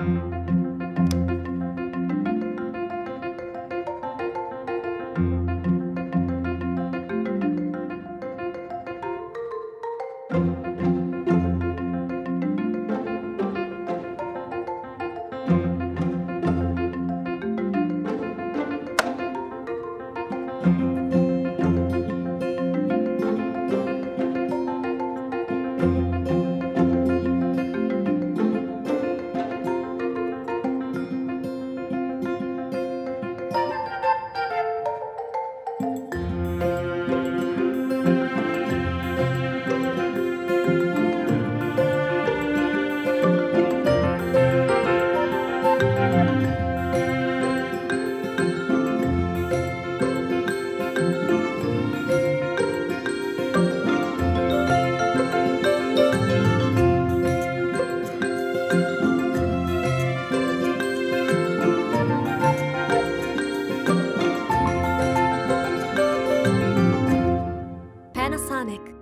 thank mm -hmm. you Panasonic.